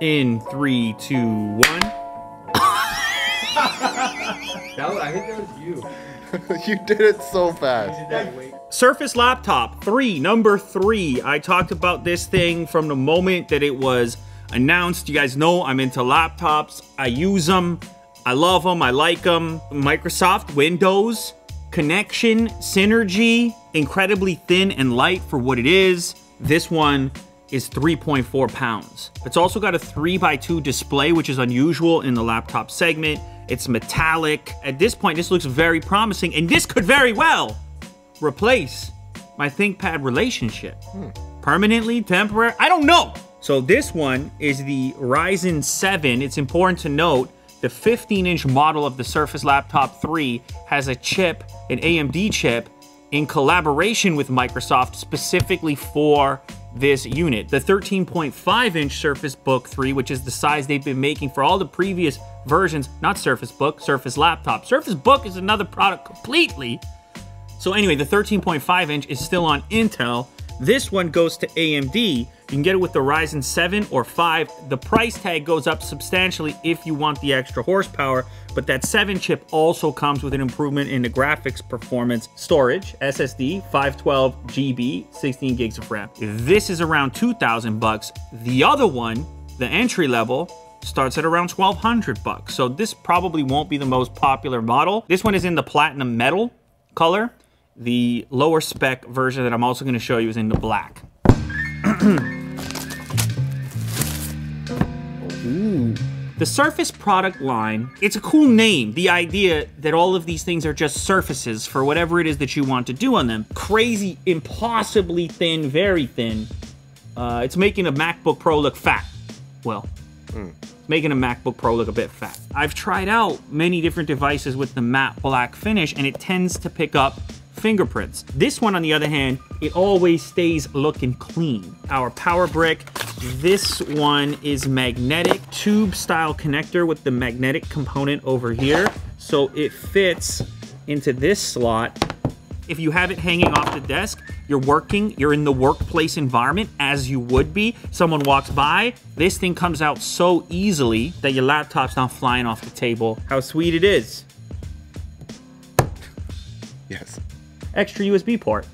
In three, two, one. That was, I think that was you. you did it so fast. Did that wait. Surface Laptop 3, number 3. I talked about this thing from the moment that it was announced. You guys know I'm into laptops. I use them. I love them. I like them. Microsoft Windows connection, synergy, incredibly thin and light for what it is. This one is 3.4 pounds. It's also got a 3x2 display, which is unusual in the laptop segment. It's metallic. At this point, this looks very promising, and this could very well replace my ThinkPad relationship. Hmm. Permanently, temporary, I don't know. So this one is the Ryzen 7. It's important to note the 15-inch model of the Surface Laptop 3 has a chip, an AMD chip, in collaboration with Microsoft specifically for this unit. The 13.5-inch Surface Book 3, which is the size they've been making for all the previous versions, not Surface Book, Surface Laptop. Surface Book is another product completely. So anyway, the 13.5 inch is still on Intel. This one goes to AMD. You can get it with the Ryzen 7 or 5. The price tag goes up substantially if you want the extra horsepower, but that 7 chip also comes with an improvement in the graphics performance. Storage, SSD, 512 GB, 16 gigs of RAM. This is around 2,000 bucks. The other one, the entry level, starts at around 1200 bucks. So this probably won't be the most popular model. This one is in the platinum metal color. The lower spec version that I'm also going to show you is in the black. The Surface product line, it's a cool name. The idea that all of these things are just surfaces for whatever it is that you want to do on them. Crazy, impossibly thin, very thin. Uh, it's making a MacBook Pro look fat. Well, it's making a MacBook Pro look a bit fat. I've tried out many different devices with the matte black finish and it tends to pick up fingerprints. This one, on the other hand, it always stays looking clean. Our power brick, this one is magnetic tube style connector with the magnetic component over here. So it fits into this slot if you have it hanging off the desk, you're working, you're in the workplace environment as you would be. Someone walks by, this thing comes out so easily that your laptop's not flying off the table. How sweet it is. Yes. Extra USB port.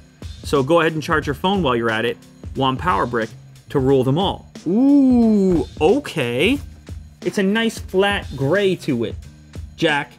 So go ahead and charge your phone while you're at it. One power brick to rule them all. Ooh, okay. It's a nice flat gray to it. Jack,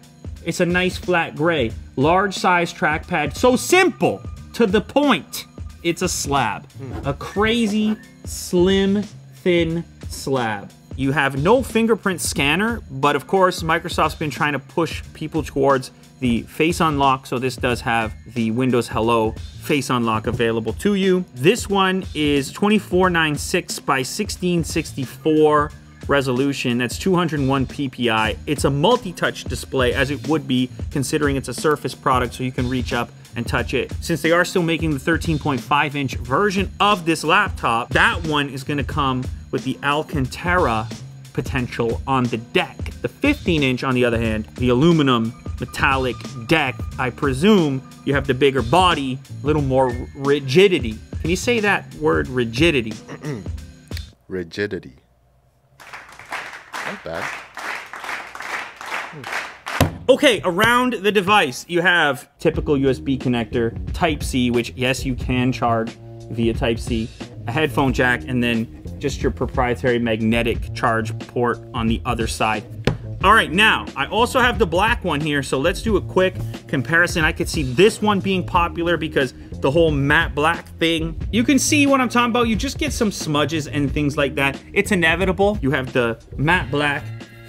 it's a nice flat gray. Large size trackpad, so simple, to the point. It's a slab. A crazy, slim, thin slab. You have no fingerprint scanner, but of course, Microsoft's been trying to push people towards the face unlock, so this does have the Windows Hello face unlock available to you. This one is 2496 by 1664 resolution. That's 201 ppi. It's a multi-touch display as it would be considering it's a Surface product so you can reach up and touch it. Since they are still making the 13.5 inch version of this laptop, that one is gonna come with the Alcantara potential on the deck. The 15 inch, on the other hand, the aluminum metallic deck, I presume you have the bigger body, a little more rigidity. Can you say that word rigidity? Rigidity. Not bad. Okay, around the device, you have typical USB connector, Type C, which yes, you can charge via Type C, a headphone jack, and then just your proprietary magnetic charge port on the other side. All right, now I also have the black one here, so let's do a quick comparison. I could see this one being popular because the whole matte black thing. You can see what I'm talking about. You just get some smudges and things like that. It's inevitable. You have the matte black,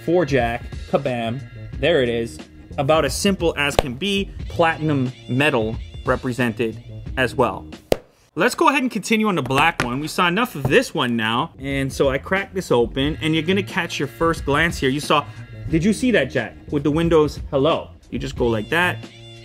four jack, kabam. There it is. About as simple as can be. Platinum metal represented as well. Let's go ahead and continue on the black one. We saw enough of this one now. And so I cracked this open and you're gonna catch your first glance here. You saw, did you see that, Jack? With the Windows hello. You just go like that.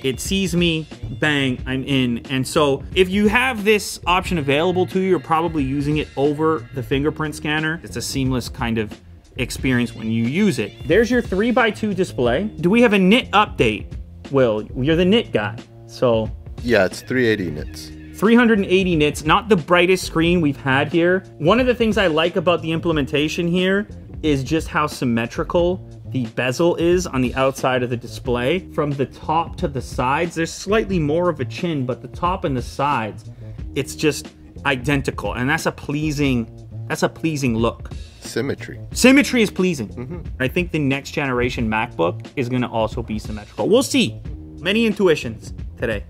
It sees me, bang, I'm in. And so if you have this option available to you, you're probably using it over the fingerprint scanner. It's a seamless kind of experience when you use it. There's your 3x2 display. Do we have a nit update? Will, you're the nit guy. So Yeah, it's 380 nits. 380 nits, not the brightest screen we've had here. One of the things I like about the implementation here is just how symmetrical the bezel is on the outside of the display. From the top to the sides, there's slightly more of a chin, but the top and the sides, it's just identical. And that's a pleasing, that's a pleasing look. Symmetry. Symmetry is pleasing. Mm-hmm. I think the next generation MacBook is gonna also be symmetrical. We'll see. Many intuitions today,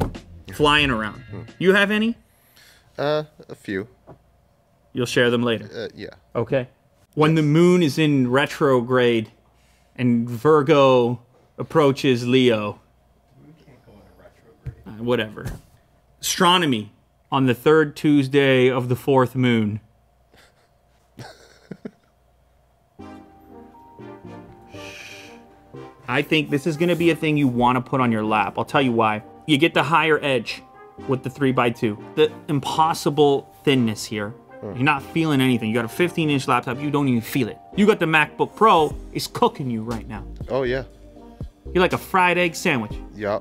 flying around. You have any? Uh, a few. You'll share them later. Uh, yeah. Okay. When the moon is in retrograde and Virgo approaches Leo. Uh, whatever. Astronomy on the third Tuesday of the fourth moon. I think this is going to be a thing you want to put on your lap. I'll tell you why. You get the higher edge with the three by two. The impossible thinness here. Hmm. You're not feeling anything. You got a 15 inch laptop, you don't even feel it. You got the MacBook Pro, it's cooking you right now. Oh, yeah. You're like a fried egg sandwich. Yeah.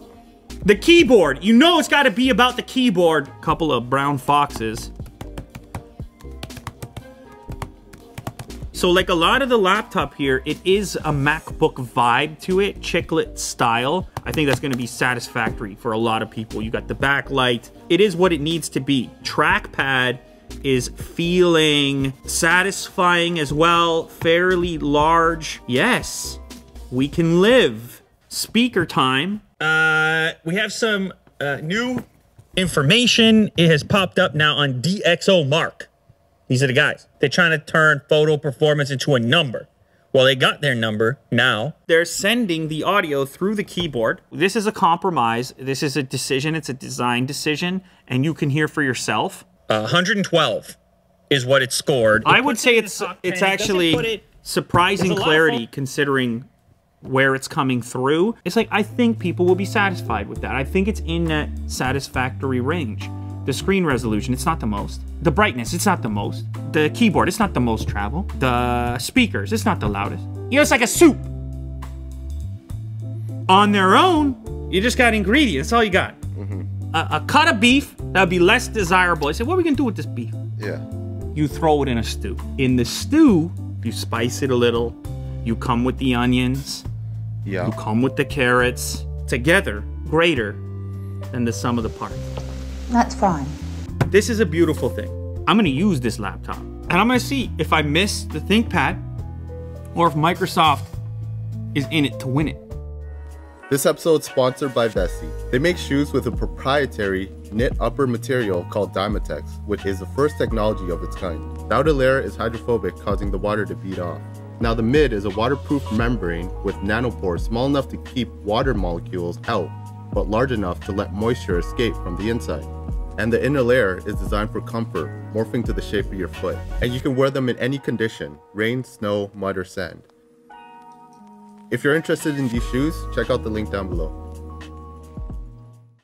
The keyboard, you know it's got to be about the keyboard. Couple of brown foxes. So like a lot of the laptop here, it is a MacBook vibe to it, chiclet style. I think that's gonna be satisfactory for a lot of people. You got the backlight. It is what it needs to be. Trackpad is feeling satisfying as well, fairly large. Yes, we can live. Speaker time. Uh, we have some uh, new information. It has popped up now on DxO Mark. These are the guys. They're trying to turn photo performance into a number. Well, they got their number now. They're sending the audio through the keyboard. This is a compromise. This is a decision. It's a design decision, and you can hear for yourself. Uh, 112 is what it scored. I would say it's it's actually surprising clarity considering where it's coming through. It's like I think people will be satisfied with that. I think it's in that satisfactory range. The screen resolution, it's not the most. The brightness, it's not the most. The keyboard, it's not the most travel. The speakers, it's not the loudest. You know, it's like a soup. On their own, you just got ingredients. That's all you got. Mm-hmm. A, a cut of beef that would be less desirable. I said, what are we gonna do with this beef? Yeah. you throw it in a stew. In the stew, you spice it a little. You come with the onions. Yeah. You come with the carrots. Together, greater than the sum of the parts. That's fine. This is a beautiful thing. I'm gonna use this laptop. And I'm gonna see if I miss the ThinkPad or if Microsoft is in it to win it. This episode is sponsored by Vessi. They make shoes with a proprietary knit upper material called Dymatex, which is the first technology of its kind. The outer layer is hydrophobic, causing the water to bead off. Now the mid is a waterproof membrane with nanopores small enough to keep water molecules out, but large enough to let moisture escape from the inside. And the inner layer is designed for comfort, morphing to the shape of your foot. And you can wear them in any condition, rain, snow, mud, or sand. If you're interested in these shoes, check out the link down below.